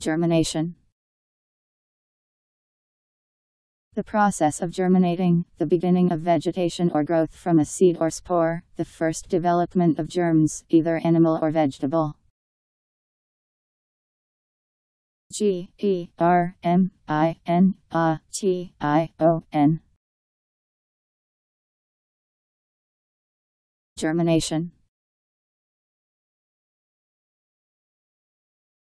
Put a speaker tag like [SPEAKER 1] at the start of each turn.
[SPEAKER 1] Germination. The process of germinating, the beginning of vegetation or growth from a seed or spore, the first development of germs, either animal or vegetable. G E R M I N A T I O N. Germination.